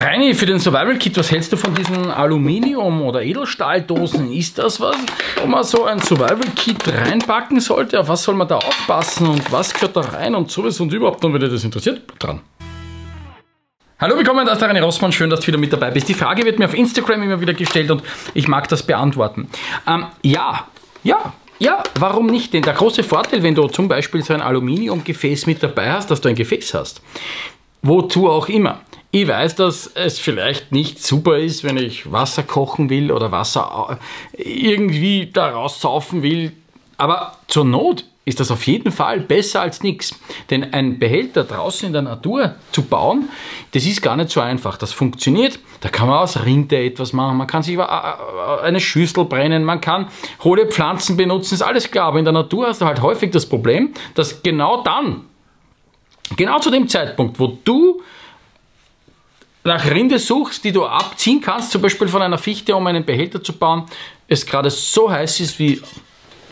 Reini, für den Survival Kit, was hältst du von diesen Aluminium- oder Edelstahldosen? Ist das was, wo man so ein Survival Kit reinpacken sollte? Auf was soll man da aufpassen und was gehört da rein und sowas und überhaupt, und wenn dich das interessiert, dran. Hallo, willkommen, da ist der René Rossmann, schön, dass du wieder mit dabei bist. Die Frage wird mir auf Instagram immer wieder gestellt und ich mag das beantworten. Ähm, ja, ja, ja, warum nicht? Denn der große Vorteil, wenn du zum Beispiel so ein Aluminiumgefäß mit dabei hast, dass du ein Gefäß hast, wozu auch immer, ich weiß, dass es vielleicht nicht super ist, wenn ich Wasser kochen will oder Wasser äh, irgendwie daraus saufen will. Aber zur Not ist das auf jeden Fall besser als nichts. Denn ein Behälter draußen in der Natur zu bauen, das ist gar nicht so einfach. Das funktioniert. Da kann man aus Rinde etwas machen. Man kann sich äh, äh, eine Schüssel brennen. Man kann hohle Pflanzen benutzen. Ist alles klar. Aber in der Natur hast du halt häufig das Problem, dass genau dann, genau zu dem Zeitpunkt, wo du nach Rinde suchst, die du abziehen kannst, zum Beispiel von einer Fichte, um einen Behälter zu bauen, es gerade so heiß ist wie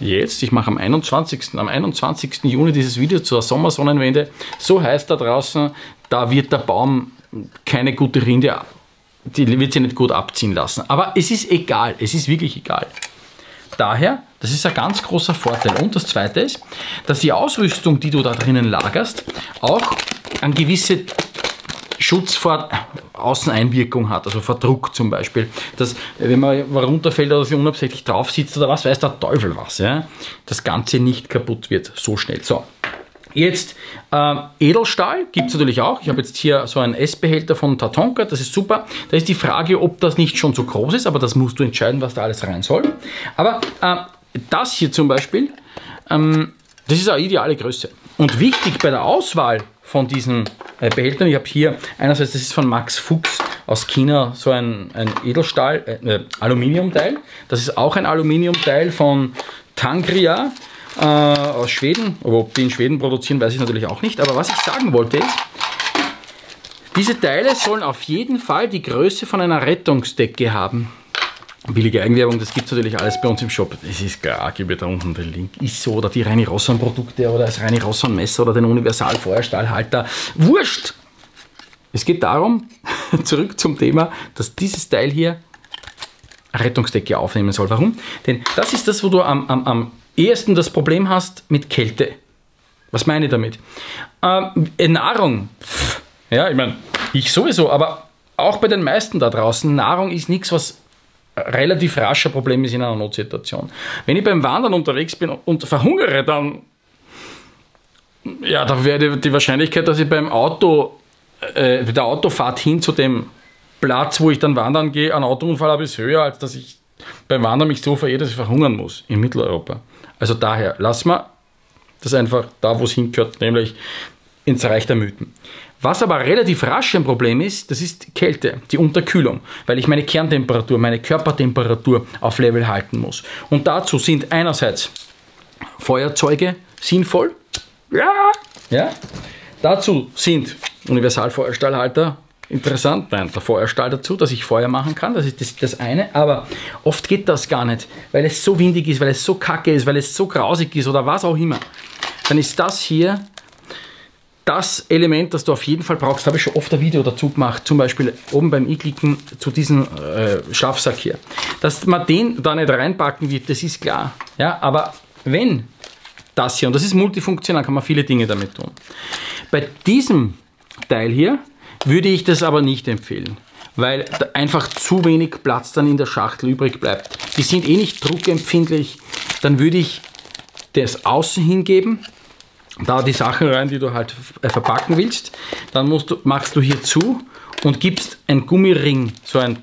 jetzt, ich mache am 21. am 21. Juni dieses Video zur Sommersonnenwende, so heiß da draußen, da wird der Baum keine gute Rinde, die wird sich nicht gut abziehen lassen. Aber es ist egal, es ist wirklich egal. Daher, das ist ein ganz großer Vorteil. Und das zweite ist, dass die Ausrüstung, die du da drinnen lagerst, auch an gewisse Schutz vor Außeneinwirkung hat, also vor Druck zum Beispiel. Dass, wenn man runterfällt oder sich unabsichtlich drauf sitzt oder was, weiß der Teufel was, ja, das Ganze nicht kaputt wird so schnell. So, Jetzt äh, Edelstahl gibt es natürlich auch. Ich habe jetzt hier so einen S-Behälter von Tatonka, das ist super. Da ist die Frage, ob das nicht schon so groß ist, aber das musst du entscheiden, was da alles rein soll. Aber äh, das hier zum Beispiel, ähm, das ist eine ideale Größe. Und wichtig bei der Auswahl von diesen äh, Behältern. Ich habe hier einerseits, das ist von Max Fuchs aus China, so ein, ein Edelstahl, äh, äh, Aluminiumteil. Das ist auch ein Aluminiumteil von Tangria äh, aus Schweden. Ob die in Schweden produzieren, weiß ich natürlich auch nicht. Aber was ich sagen wollte ist, diese Teile sollen auf jeden Fall die Größe von einer Rettungsdecke haben billige Eigenwerbung, das gibt es natürlich alles bei uns im Shop. Es ist klar, gebe da unten den Link. Ist so, oder die Reini Rosson Produkte oder das Reini Rosson Messer oder den Universal Feuerstahlhalter. Wurscht! Es geht darum, zurück zum Thema, dass dieses Teil hier Rettungsdecke aufnehmen soll. Warum? Denn das ist das, wo du am, am, am ehesten das Problem hast mit Kälte. Was meine ich damit? Ähm, Nahrung. Ja, ich meine, ich sowieso, aber auch bei den meisten da draußen, Nahrung ist nichts, was relativ rascher Problem ist in einer Notsituation. Wenn ich beim Wandern unterwegs bin und verhungere, dann ja, da wäre die Wahrscheinlichkeit, dass ich beim Auto, äh, der Autofahrt hin zu dem Platz, wo ich dann wandern gehe, einen Autounfall habe, ist höher, als dass ich beim Wandern mich so verirre, dass ich verhungern muss in Mitteleuropa. Also daher, lass mal das einfach da, wo es hingehört, nämlich ins Reich der Mythen. Was aber relativ rasch ein Problem ist, das ist Kälte, die Unterkühlung, weil ich meine Kerntemperatur, meine Körpertemperatur auf Level halten muss. Und dazu sind einerseits Feuerzeuge sinnvoll. Ja. ja. Dazu sind Universalfeuerstahlhalter interessant. Nein, der Feuerstahl dazu, dass ich Feuer machen kann, das ist das, das, eine. Aber oft geht das gar nicht, weil es so windig ist, weil es so kacke ist, weil es so grausig ist oder was auch immer. Dann ist das hier das Element, das du auf jeden Fall brauchst, habe ich schon oft ein Video dazu gemacht, zum Beispiel oben beim i-Klicken zu diesem äh, Schlafsack hier. Dass man den da nicht reinpacken wird, das ist klar. Ja, aber wenn das hier, und das ist multifunktional, kann man viele Dinge damit tun. Bei diesem Teil hier würde ich das aber nicht empfehlen, weil einfach zu wenig Platz dann in der Schachtel übrig bleibt. Die sind eh nicht druckempfindlich, dann würde ich das außen hingeben da die Sachen rein, die du halt äh, verpacken willst. Dann musst du, machst du hier zu und gibst einen Gummiring, so ein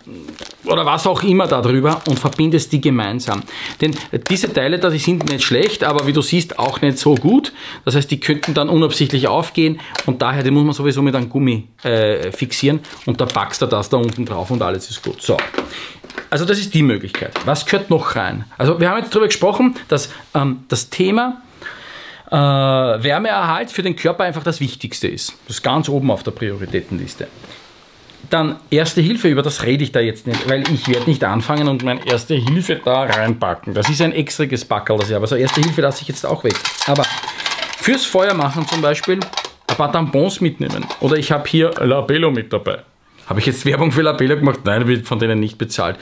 oder was auch immer da drüber und verbindest die gemeinsam. Denn diese Teile da, die sind nicht schlecht, aber wie du siehst, auch nicht so gut. Das heißt, die könnten dann unabsichtlich aufgehen und daher, die muss man sowieso mit einem Gummi äh, fixieren und da packst du das da unten drauf und alles ist gut. So. Also das ist die Möglichkeit. Was gehört noch rein? Also wir haben jetzt darüber gesprochen, dass ähm, das Thema äh, Wärmeerhalt für den Körper einfach das Wichtigste ist. Das ist ganz oben auf der Prioritätenliste. Dann Erste Hilfe, über das rede ich da jetzt nicht, weil ich werde nicht anfangen und meine Erste Hilfe da reinpacken. Das ist ein extriges Backerl, das ich habe. Also Erste Hilfe lasse ich jetzt auch weg. Aber fürs Feuer machen zum Beispiel ein paar Tampons mitnehmen. Oder ich habe hier Labello mit dabei. Habe ich jetzt Werbung für Labello gemacht? Nein, wird von denen nicht bezahlt.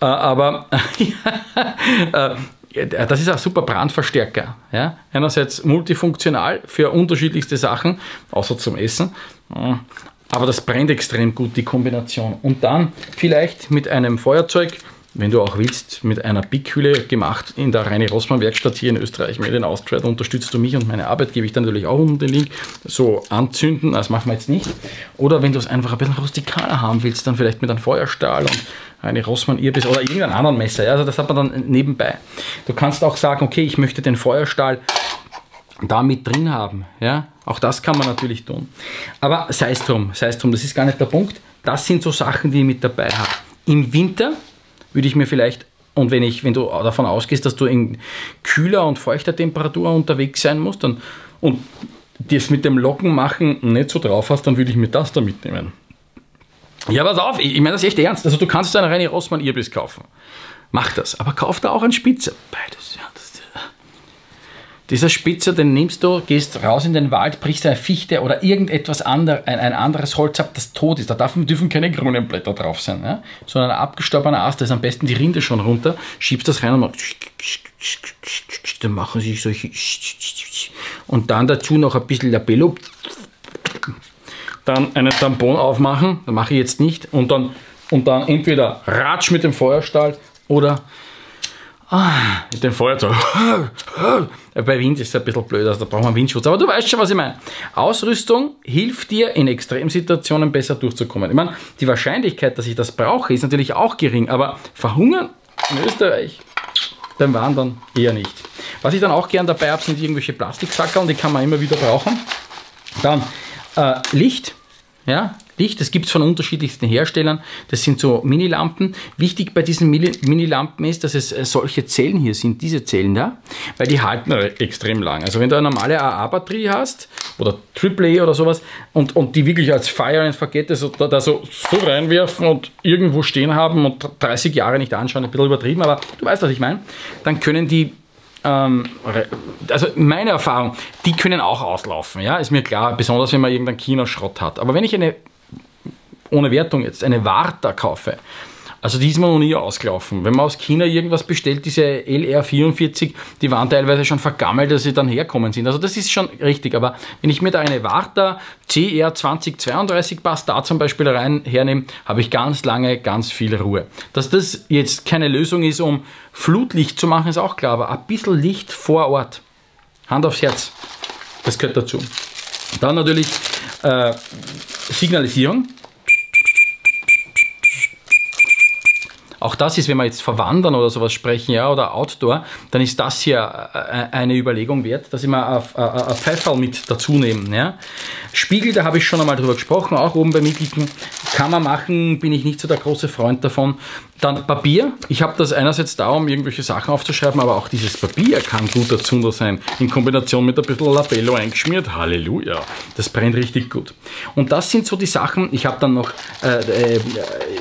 Äh, aber äh, das ist ein super Brandverstärker. Ja? Einerseits multifunktional für unterschiedlichste Sachen, außer zum Essen. Aber das brennt extrem gut, die Kombination. Und dann vielleicht mit einem Feuerzeug wenn du auch willst, mit einer Bickhülle gemacht in der Reine Rossmann Werkstatt hier in Österreich, Made in Austria, unterstützt du mich und meine Arbeit, gebe ich dann natürlich auch unten den Link, so anzünden, das machen wir jetzt nicht. Oder wenn du es einfach ein bisschen rustikaler haben willst, dann vielleicht mit einem Feuerstahl und eine Rossmann Irbis oder irgendeinem anderen Messer, ja, also das hat man dann nebenbei. Du kannst auch sagen, okay, ich möchte den Feuerstahl da mit drin haben, ja, auch das kann man natürlich tun. Aber sei es drum, sei es drum, das ist gar nicht der Punkt. Das sind so Sachen, die ich mit dabei habe. Im Winter würde ich mir vielleicht, und wenn, ich, wenn du davon ausgehst, dass du in kühler und feuchter Temperatur unterwegs sein musst dann, und das mit dem Lockenmachen nicht so drauf hast, dann würde ich mir das da mitnehmen. Ja, pass auf, ich, ich meine das echt ernst. Also du kannst eine reine Rossmann Irbis kaufen. Mach das, aber kauf da auch einen Spitze. Beides, ja. Dieser Spitzer, den nimmst du, gehst raus in den Wald, brichst eine Fichte oder irgendetwas anderes, ein, ein, anderes Holz ab, das tot ist. Da dürfen keine grünen Blätter drauf sein, ja? sondern ein abgestorbener Ast, da ist am besten die Rinde schon runter, schiebst das rein und machst, dann machen sie solche und dann dazu noch ein bisschen Labello, dann einen Tampon aufmachen, das mache ich jetzt nicht und dann, und dann entweder Ratsch mit dem Feuerstahl oder Ah, mit dem Feuerzeug. Bei Wind ist es ein bisschen blöd, also da braucht man Windschutz. Aber du weißt schon, was ich meine. Ausrüstung hilft dir in Extremsituationen besser durchzukommen. Ich meine, die Wahrscheinlichkeit, dass ich das brauche, ist natürlich auch gering, aber verhungern in Österreich beim Wandern eher nicht. Was ich dann auch gern dabei habe, sind irgendwelche Plastiksackerl, die kann man immer wieder brauchen. Dann äh, Licht, ja, Licht. Das gibt es von unterschiedlichsten Herstellern. Das sind so Minilampen. Wichtig bei diesen Minilampen ist, dass es äh, solche Zellen hier sind, diese Zellen da, weil die halten extrem lang. Also wenn du eine normale AA-Batterie hast oder AAA oder sowas und, und die wirklich als Fire and Forget so, da so, so reinwerfen und irgendwo stehen haben und 30 Jahre nicht anschauen, ein bisschen übertrieben, aber du weißt, was ich meine, dann können die ähm, also meine Erfahrung, die können auch auslaufen, ja, ist mir klar, besonders wenn man irgendeinen Kinoschrott hat. Aber wenn ich eine ohne Wertung jetzt, eine Warta kaufe, also die ist mir noch nie ausgelaufen. Wenn man aus China irgendwas bestellt, diese LR44, die waren teilweise schon vergammelt, dass sie dann herkommen sind. Also das ist schon richtig. Aber wenn ich mir da eine Warta CR 2032 Bass da zum Beispiel rein hernehme, habe ich ganz lange ganz viel Ruhe. Dass das jetzt keine Lösung ist, um Flutlicht zu machen, ist auch klar. Aber ein bisschen Licht vor Ort. Hand aufs Herz. Das gehört dazu. Dann natürlich äh, Signalisierung. Auch das ist, wenn wir jetzt verwandern oder sowas sprechen, ja, oder Outdoor, dann ist das hier äh, eine Überlegung wert, dass ich mal ein Pfeifferl mit dazu nehme. Ja. Spiegel, da habe ich schon einmal drüber gesprochen, auch oben bei Mittelten. Kann man machen, bin ich nicht so der große Freund davon. Dann Papier. Ich habe das einerseits da, um irgendwelche Sachen aufzuschreiben, aber auch dieses Papier kann guter Zunder sein. In Kombination mit ein bisschen Labello eingeschmiert. Halleluja. Das brennt richtig gut. Und das sind so die Sachen. Ich habe dann noch äh, äh,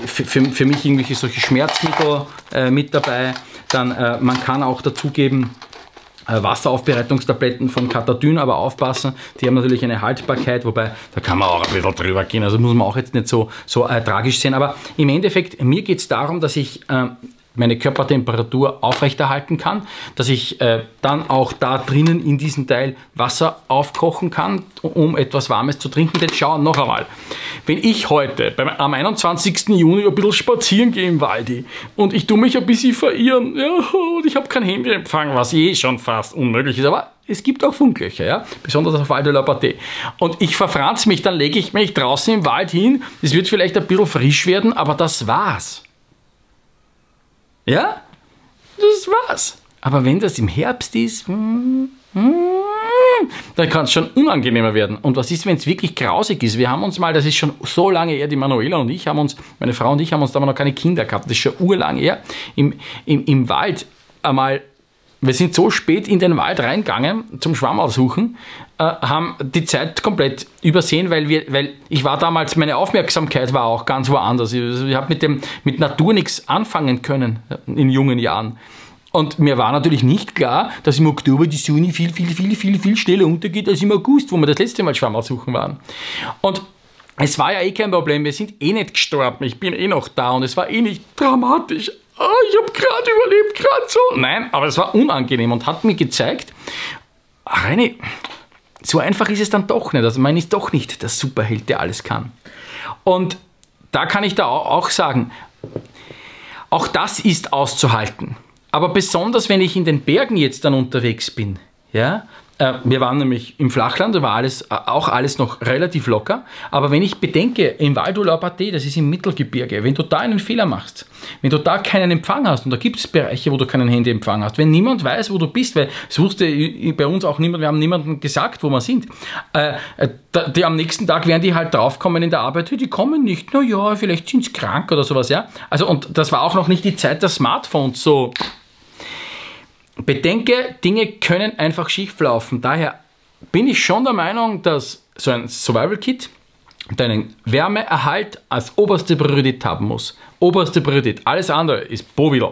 für, für mich irgendwelche solche Schmerzmittel äh, mit dabei. Dann, äh, man kann auch dazugeben, Wasseraufbereitungstabletten von Katadyn, aber aufpassen, die haben natürlich eine Haltbarkeit, wobei da kann man auch ein bisschen drüber gehen, also muss man auch jetzt nicht so, so äh, tragisch sehen. Aber im Endeffekt, mir geht es darum, dass ich äh, meine Körpertemperatur aufrechterhalten kann, dass ich äh, dann auch da drinnen in diesem Teil Wasser aufkochen kann, um etwas Warmes zu trinken. Denn schau noch einmal, wenn ich heute beim, am 21. Juni ein bisschen spazieren gehe im Waldi und ich tue mich ein bisschen verirren ja, und ich habe kein Handyempfang, was eh schon fast unmöglich ist, aber es gibt auch Funklöcher, ja? besonders auf Val de la Pâté. Und ich verfranz mich, dann lege ich mich draußen im Wald hin, es wird vielleicht ein bisschen frisch werden, aber das war's. Ja, das war's. Aber wenn das im Herbst ist, hm, hm, dann kann es schon unangenehmer werden. Und was ist, wenn es wirklich grausig ist? Wir haben uns mal, das ist schon so lange her, die Manuela und ich haben uns, meine Frau und ich haben uns da noch keine Kinder gehabt, das ist schon urlang her, im, im, im Wald einmal wir sind so spät in den Wald reingegangen zum Schwamm aussuchen, äh, haben die Zeit komplett übersehen, weil, wir, weil ich war damals, meine Aufmerksamkeit war auch ganz woanders. Ich, ich habe mit, mit Natur nichts anfangen können in jungen Jahren. Und mir war natürlich nicht klar, dass im Oktober die Sonne viel, viel, viel, viel, viel schneller untergeht als im August, wo wir das letzte Mal Schwamm aussuchen waren. Und es war ja eh kein Problem, wir sind eh nicht gestorben, ich bin eh noch da und es war eh nicht dramatisch. Oh, ich habe gerade überlebt, gerade so. Nein, aber es war unangenehm und hat mir gezeigt, Reini, so einfach ist es dann doch nicht. Also man ist doch nicht der Superheld, der alles kann. Und da kann ich da auch sagen, auch das ist auszuhalten. Aber besonders, wenn ich in den Bergen jetzt dann unterwegs bin, ja, wir waren nämlich im Flachland, da war alles, äh, auch alles noch relativ locker. Aber wenn ich bedenke, im Val d'Olapate, das ist im Mittelgebirge, wenn du da einen Fehler machst, wenn du da keinen Empfang hast, und da gibt es Bereiche, wo du keinen Handyempfang hast, wenn niemand weiß, wo du bist, weil es wusste bei uns auch niemand, wir haben niemandem gesagt, wo wir sind, äh, die am nächsten Tag werden die halt draufkommen in der Arbeit, die kommen nicht, naja, vielleicht sind sie krank oder sowas, ja. Also, und das war auch noch nicht die Zeit der Smartphones so Bedenke, Dinge können einfach schief laufen. Daher bin ich schon der Meinung, dass so ein Survival Kit deinen Wärmeerhalt als oberste Priorität haben muss. Oberste Priorität. Alles andere ist Bovidel.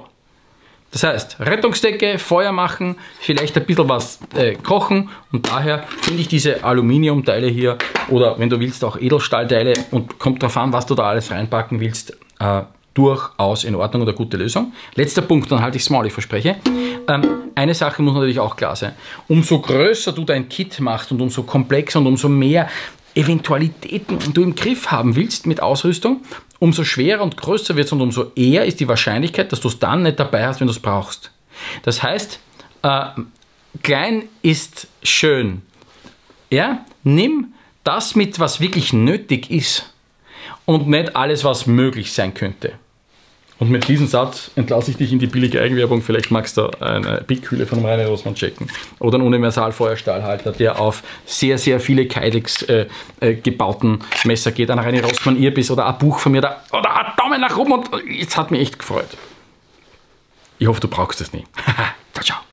Das heißt, Rettungsdecke, Feuer machen, vielleicht ein bisschen was äh, kochen und daher finde ich diese Aluminiumteile hier oder wenn du willst auch Edelstahlteile und kommt darauf an, was du da alles reinpacken willst, äh, durchaus in Ordnung und eine gute Lösung. Letzter Punkt, dann halte ich es mal, ich verspreche. Ähm, eine Sache muss natürlich auch klar sein. Umso größer du dein Kit machst und umso komplexer und umso mehr Eventualitäten du im Griff haben willst mit Ausrüstung, umso schwerer und größer wird es und umso eher ist die Wahrscheinlichkeit, dass du es dann nicht dabei hast, wenn du es brauchst. Das heißt, äh, klein ist schön. Ja? Nimm das mit, was wirklich nötig ist und nicht alles, was möglich sein könnte. Und mit diesem Satz entlasse ich dich in die billige Eigenwerbung. Vielleicht magst du eine Bickkühle von Rainer Rosmann checken. Oder einen Universalfeuerstahlhalter, der auf sehr, sehr viele Kydex äh, äh, gebauten Messer geht. Ein Rainer Rosmann Irbis oder ein Buch von mir da, oder ein Daumen nach oben. Und jetzt hat mich echt gefreut. Ich hoffe, du brauchst es nie. ciao, ciao.